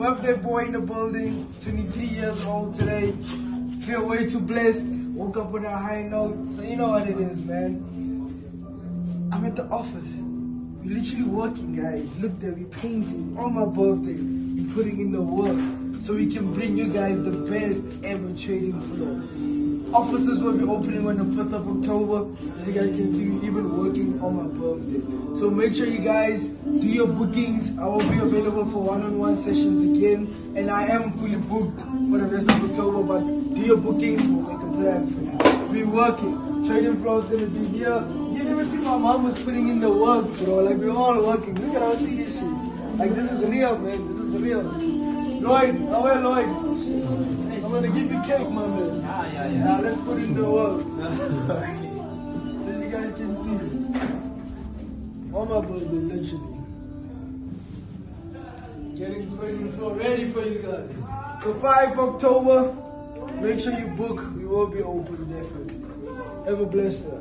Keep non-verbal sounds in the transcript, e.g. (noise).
Birthday boy in the building, 23 years old today. Feel way too blessed. Woke up with a high note. So you know what it is, man. I'm at the office. We're literally working, guys. Look there, we're painting on my birthday. We're putting in the work so we can bring you guys the best ever trading floor. Offices will be opening on the 5th of October. As you guys can see, even working on my birthday. So make sure you guys do your bookings. I will be available for one-on-one sessions again. And I am fully booked for the rest of October, but do your bookings. We'll make a plan for you. We're working. Trading floor is going to be here. You even think my mom was putting in the work, bro. Like, we're all working. Look at how serious she is. Like, this is real, man. This is real. Lloyd, how are Lloyd? Gonna give you cake, my man. Yeah, yeah, yeah. Now let's put it in the work. (laughs) so you guys can see. On my birthday, literally. Getting ready floor ready for you guys. So 5 October, make sure you book. We will be open definitely. Have a blessed one.